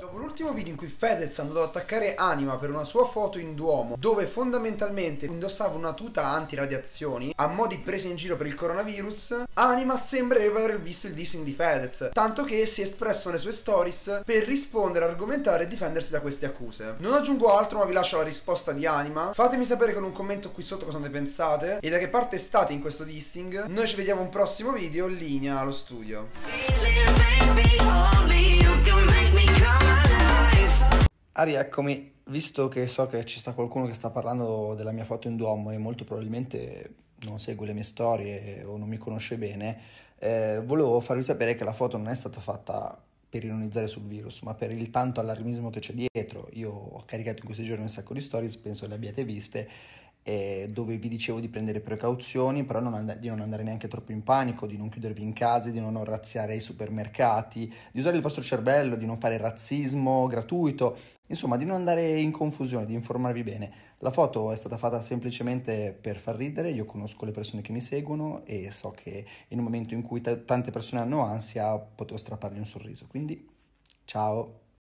Dopo l'ultimo video in cui Fedez andò ad attaccare Anima per una sua foto in Duomo, dove fondamentalmente indossava una tuta anti-radiazioni, a mo' di presa in giro per il coronavirus, Anima sembrerebbe aver visto il dissing di Fedez, tanto che si è espresso nelle sue stories per rispondere, argomentare e difendersi da queste accuse. Non aggiungo altro, ma vi lascio la risposta di Anima. Fatemi sapere con un commento qui sotto cosa ne pensate e da che parte state in questo dissing. Noi ci vediamo un prossimo video, linea allo studio. Ari, eccomi, visto che so che ci sta qualcuno che sta parlando della mia foto in Duomo e molto probabilmente non segue le mie storie o non mi conosce bene, eh, volevo farvi sapere che la foto non è stata fatta per ironizzare sul virus, ma per il tanto allarmismo che c'è dietro. Io ho caricato in questi giorni un sacco di stories, penso le abbiate viste, eh, dove vi dicevo di prendere precauzioni, però non and- di non andare neanche troppo in panico, di non chiudervi in casa, di non razziare i supermercati, di usare il vostro cervello, di non fare razzismo gratuito, insomma di non andare in confusione, di informarvi bene. La foto è stata fatta semplicemente per far ridere, io conosco le persone che mi seguono e so che in un momento in cui t- tante persone hanno ansia potevo strappargli un sorriso, quindi ciao!